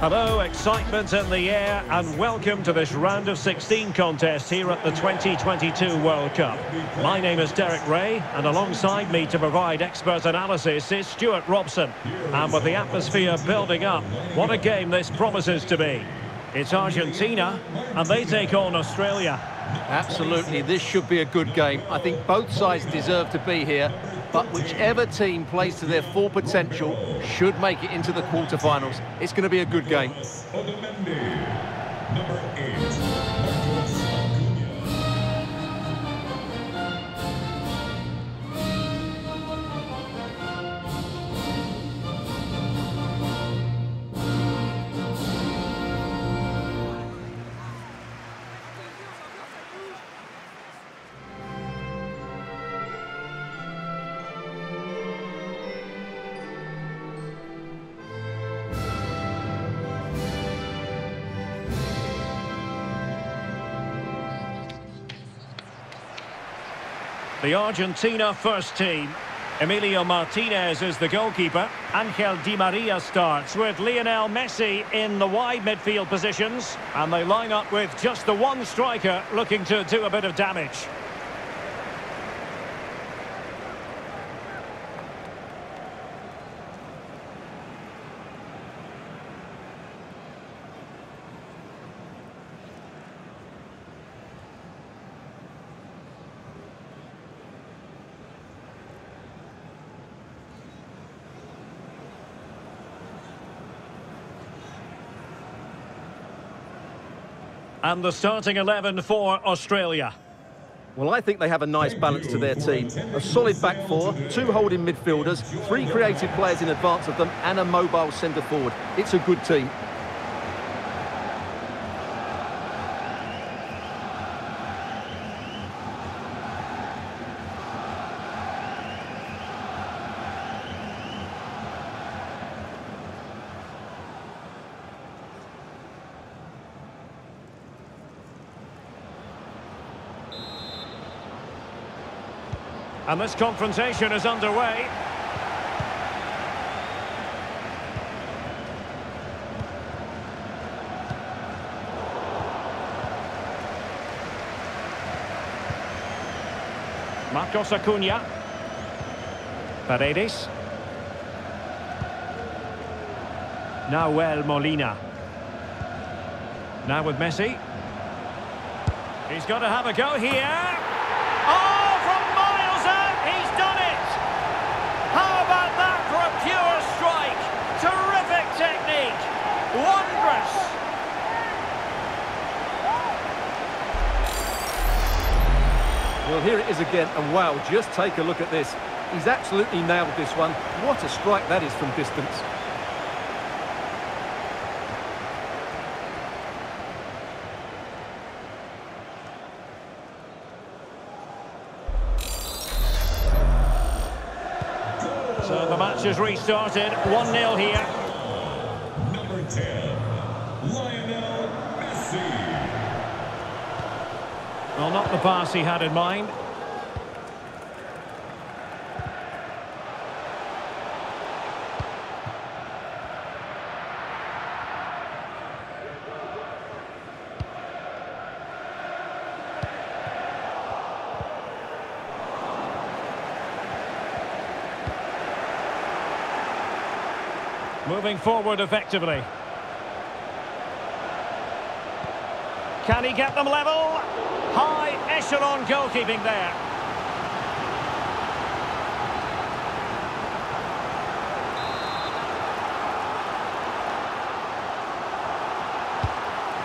Hello, excitement in the air and welcome to this round of 16 contest here at the 2022 World Cup. My name is Derek Rae and alongside me to provide expert analysis is Stuart Robson. And with the atmosphere building up, what a game this promises to be. It's Argentina and they take on Australia. Absolutely, this should be a good game. I think both sides deserve to be here, but whichever team plays to their full potential should make it into the quarterfinals. It's going to be a good game. The Argentina first team. Emiliano Martinez is the goalkeeper. Angel Di Maria starts with Lionel Messi in the wide midfield positions. And they line up with just the one striker looking to do a bit of damage. And the starting 11 for Australia. Well, I think they have a nice balance to their team. A solid back four, two holding midfielders, three creative players in advance of them, and a mobile centre forward. It's a good team. And this confrontation is underway. Marcos Acuna. Paredes. Nahuel Molina. Now with Messi. He's got to have a go here. Well, here it is again, and wow, just take a look at this. He's absolutely nailed this one. What a strike that is from distance. So the match has restarted, 1-0 here. Number 10, Lionel Messi. Well, not the pass he had in mind. Moving forward effectively. Can he get them level? High echelon goalkeeping there.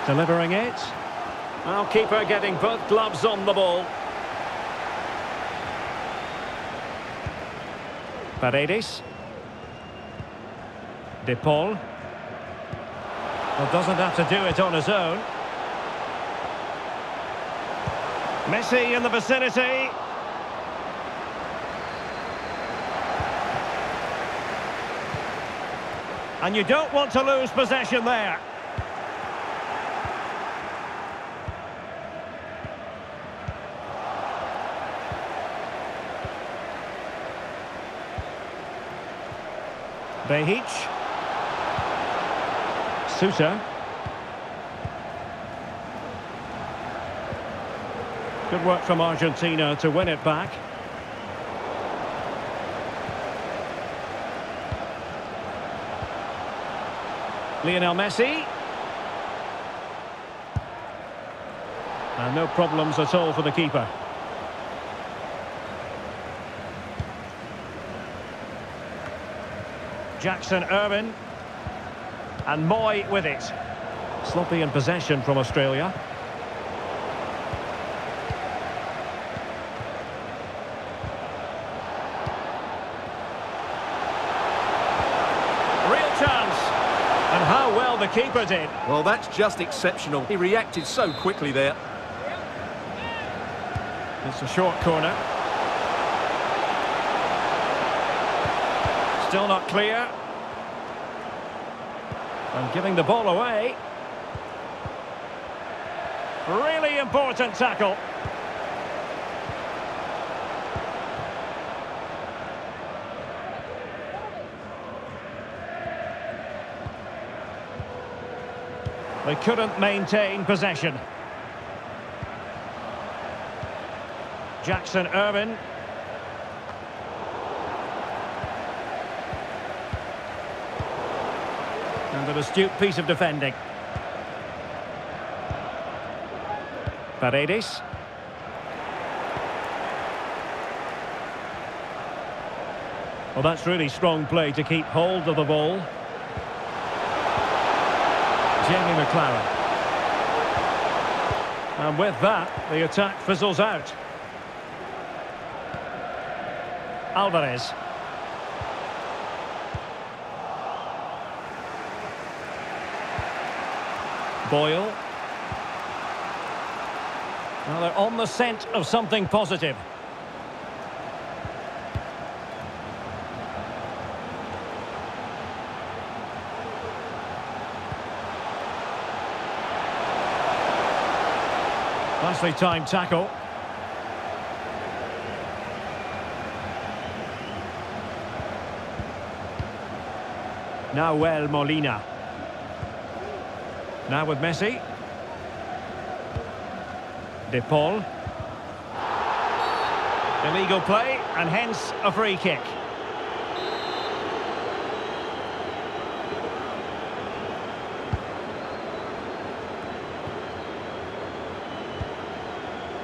Delivering it. Well, keeper getting both gloves on the ball. Paredes. De Paul. Well, doesn't have to do it on his own. Messi in the vicinity. And you don't want to lose possession there. Behich. Souttar. Good work from Argentina to win it back. Lionel Messi. And no problems at all for the keeper. Jackson Irvine. And Mooy with it. Sloppy in possession from Australia. Real chance. And how well the keeper did. Well, that's just exceptional. He reacted so quickly there. It's a short corner. Still not clear. And giving the ball away. Really important tackle. They couldn't maintain possession. Jackson Irvine. And an astute piece of defending. Paredes. Well, that's really strong play to keep hold of the ball. Jamie Maclaren. And with that, the attack fizzles out. Alvarez. Boyle. Now they're on the scent of something positive. Nicely timed tackle. Now well, Molina. Now with Messi. De Paul. Illegal play and hence a free kick.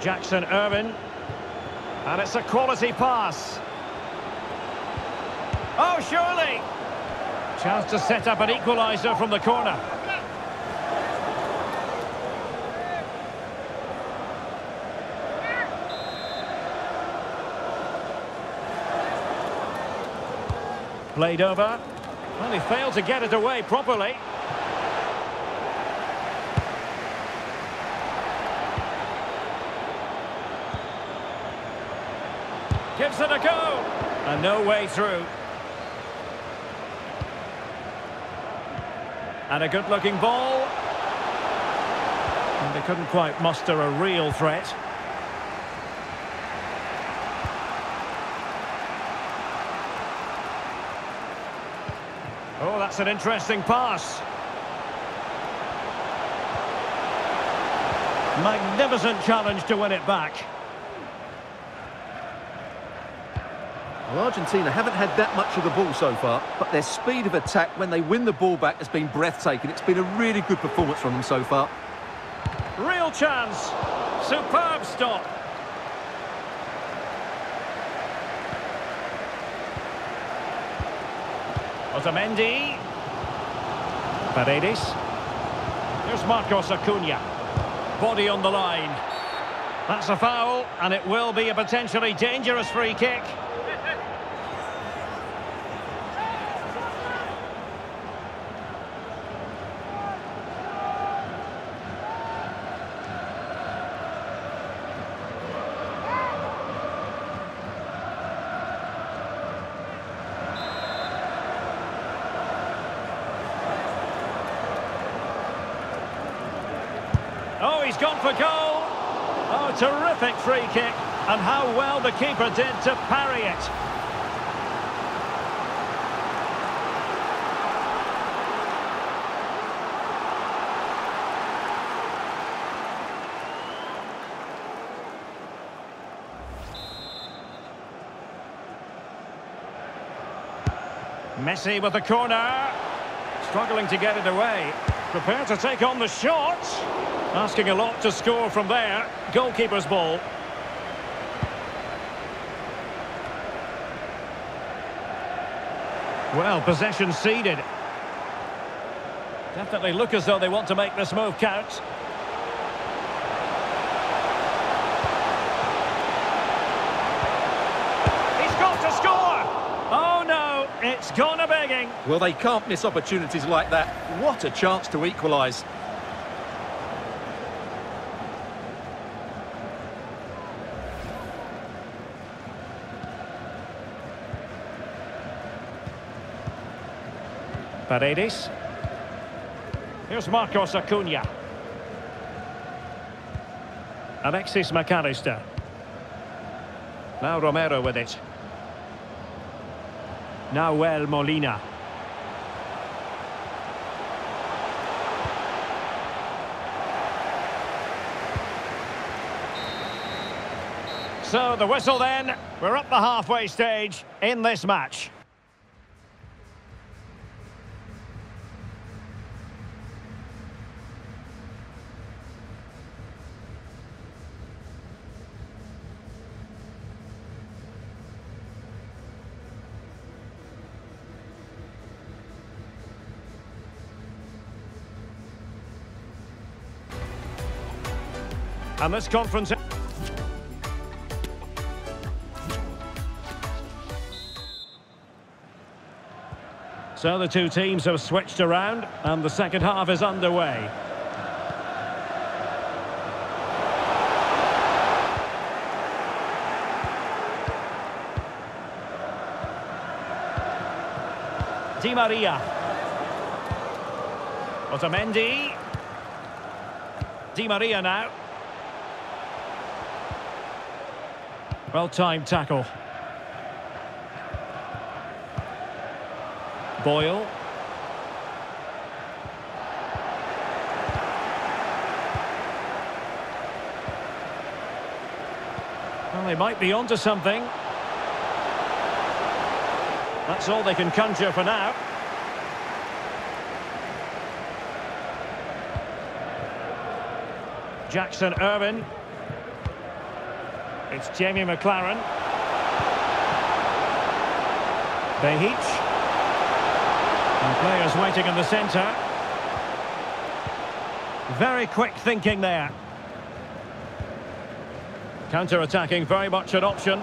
Jackson Irvine. And it's a quality pass. Oh, surely! Chance to set up an equaliser from the corner. Played over. Well, he failed to get it away properly. It a go. And no way through. And a good-looking ball. And they couldn't quite muster a real threat. Oh, that's an interesting pass. Magnificent challenge to win it back. Well, Argentina haven't had that much of the ball so far, but their speed of attack when they win the ball back has been breathtaking. It's been a really good performance from them so far. Real chance. Superb stop. Otamendi. Paredes. Here's Marcos Acuna. Body on the line. That's a foul, and it will be a potentially dangerous free kick. And how well the keeper did to parry it. Messi with the corner. Struggling to get it away. Prepared to take on the shot. Asking a lot to score from there. Goalkeeper's ball. Well, possession ceded. Definitely look as though they want to make this move count. He's got to score! Oh no, it's gone a begging. Well, they can't miss opportunities like that. What a chance to equalise. Paredes. Here's Marcos Acuna. Alexis Mac Allister. Now Romero with it. Nahuel Molina. So the whistle then. We're up the halfway stage in this match. And this conference... So the two teams have switched around and the second half is underway. Di Maria. Otamendi. Di Maria now. Well-timed tackle. Boyle. Well, they might be onto something. That's all they can conjure for now. Jackson Irvine. It's Jamie Maclaren. Behich. And players waiting in the centre. Very quick thinking there. Counter-attacking, very much an option.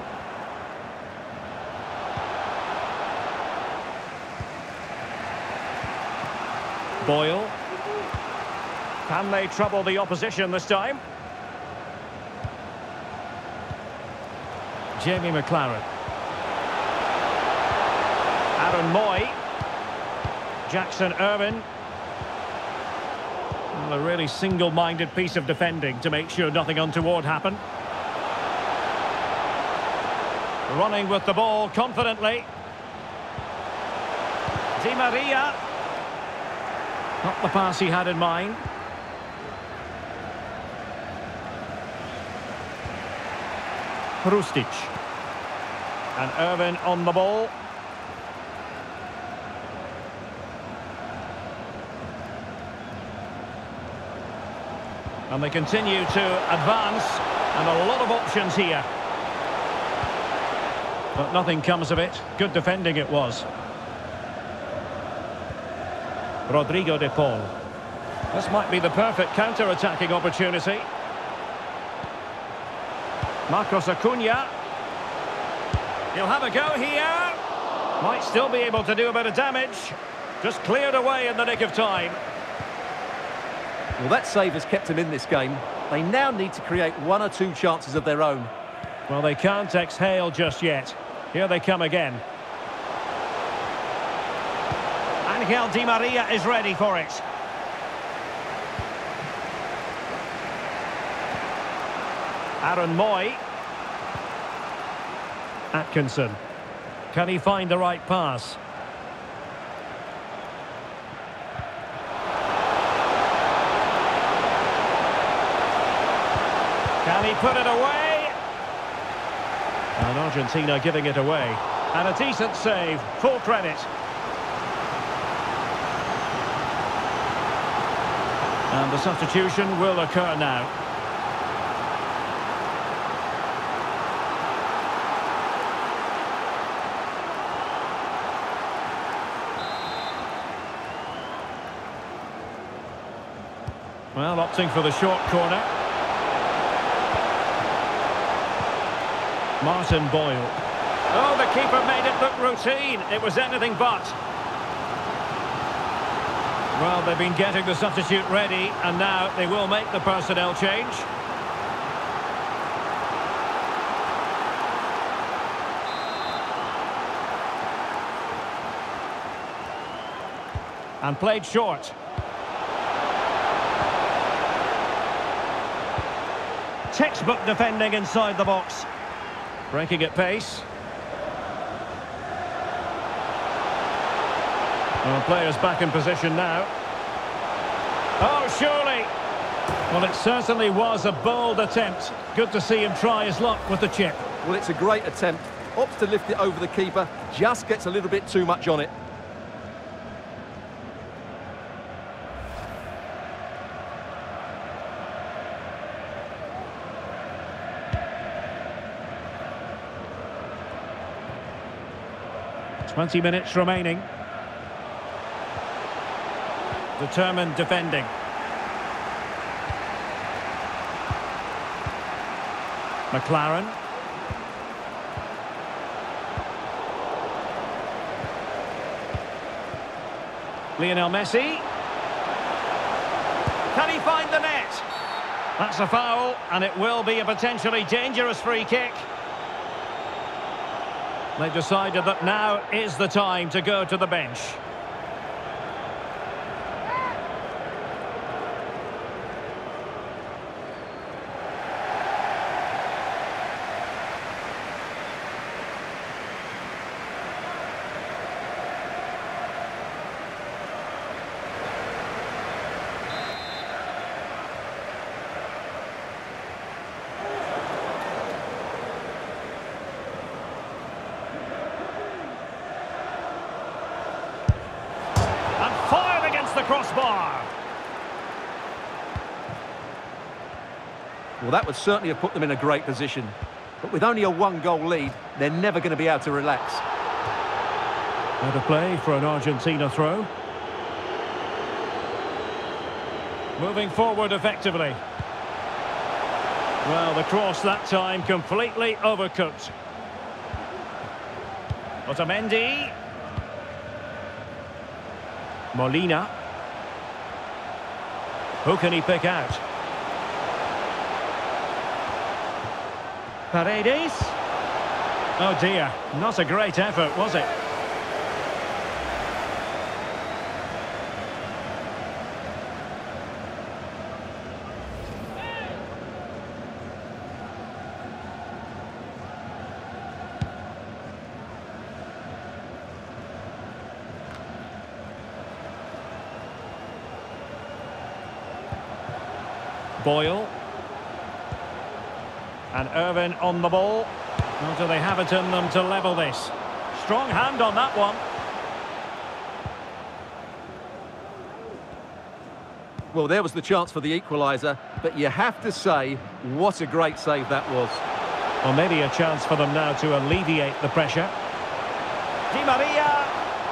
Boyle. Can they trouble the opposition this time? Jamie Maclaren. Aaron Mooy. Jackson Irvine. Well, a really single-minded piece of defending to make sure nothing untoward happened. Running with the ball confidently. Di Maria. Not the pass he had in mind. Hrustic. And Irvine on the ball. And they continue to advance. And a lot of options here. But nothing comes of it. Good defending it was. Rodrigo de Paul. This might be the perfect counter-attacking opportunity. Marcos Acuna. He'll have a go here. Might still be able to do a bit of damage. Just cleared away in the nick of time. Well, that save has kept them in this game. They now need to create one or two chances of their own. Well, they can't exhale just yet. Here they come again. Angel Di Maria is ready for it. Aaron Mooy. Atkinson. Can he find the right pass? Can he put it away? And Argentina giving it away. And a decent save, full credit. And the substitution will occur now. Well, opting for the short corner. Martin Boyle. Oh, the keeper made it look routine. It was anything but. Well, they've been getting the substitute ready, and now they will make the personnel change. And played short. Textbook defending inside the box. Breaking at pace. Well, players back in position now. Oh, surely. Well, it certainly was a bold attempt. Good to see him try his luck with the chip. Well, it's a great attempt. Opts to lift it over the keeper, just gets a little bit too much on it. Twenty minutes remaining. Determined defending. Maclaren. Lionel Messi. Can he find the net? That's a foul, and it will be a potentially dangerous free kick. They've decided that now is the time to go to the bench. And fired against the crossbar. Well, that would certainly have put them in a great position. But with only a one-goal lead, they're never going to be able to relax. Better play for an Argentina throw. Moving forward effectively. Well, the cross that time completely overcooked. Otamendi. Molina. Who can he pick out? Paredes. Oh dear, not a great effort, was it? Boyle. And Irvine on the ball. Or do they have it in them to level this? Strong hand on that one. Well, there was the chance for the equaliser, but you have to say, what a great save that was. Well, maybe a chance for them now to alleviate the pressure. Di Maria.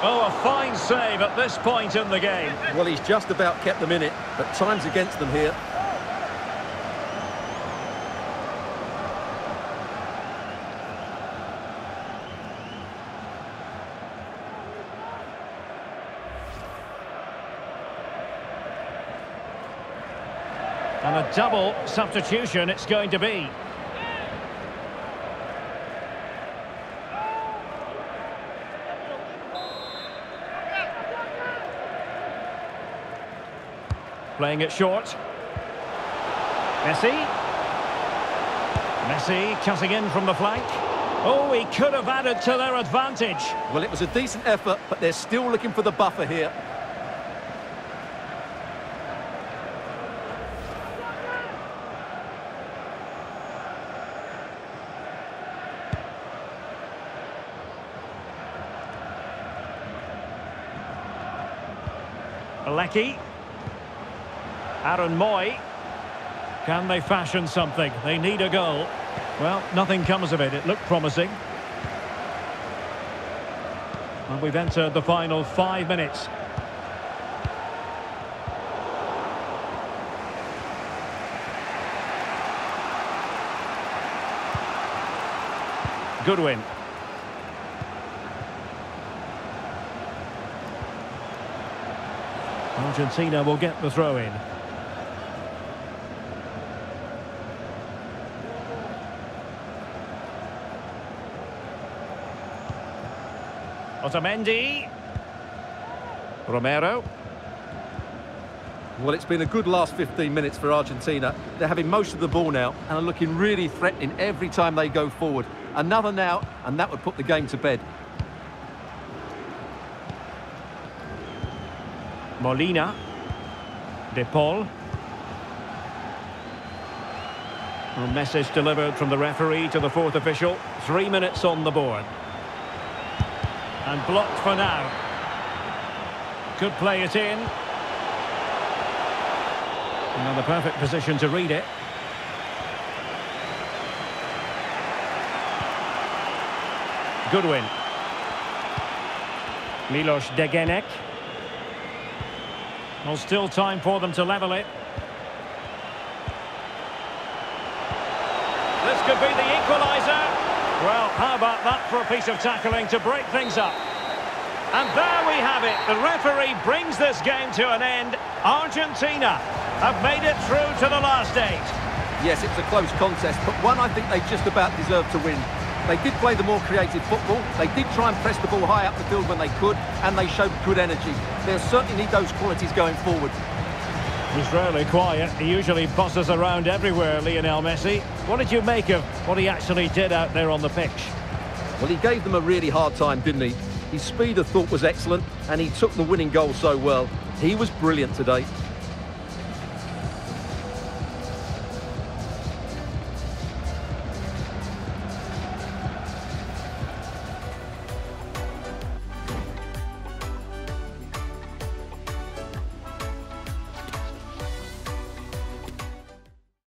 Oh, a fine save at this point in the game. Well, he's just about kept them in it, but time's against them here. And a double substitution it's going to be. Playing it short. Messi. Messi cutting in from the flank. Oh, he could have added to their advantage. Well, it was a decent effort, but they're still looking for the buffer here. Aaron Mooy. Can they fashion something? They need a goal. Well, nothing comes of it. It looked promising. And we've entered the final five minutes. Goodwin. Argentina will get the throw in. Otamendi. Romero. Well, it's been a good last 15 minutes for Argentina. They're having most of the ball now and are looking really threatening every time they go forward. Another now, and that would put the game to bed. Molina. De Paul. A message delivered from the referee to the fourth official. Three minutes on the board. And blocked for now. Could play it in. Another perfect position to read it. Goodwin. Milos Degenek. Well, still time for them to level it. This could be the equaliser. Well, how about that for a piece of tackling to break things up? And there we have it. The referee brings this game to an end. Argentina have made it through to the last eight. Yes, it's a close contest, but one I think they just about deserve to win. They did play the more creative football, they did try and press the ball high up the field when they could, and they showed good energy. They'll certainly need those qualities going forward. He's rarely quiet. He usually bosses around everywhere, Lionel Messi. What did you make of what he actually did out there on the pitch? Well, he gave them a really hard time, didn't he? His speed, I thought, was excellent, and he took the winning goal so well. He was brilliant today.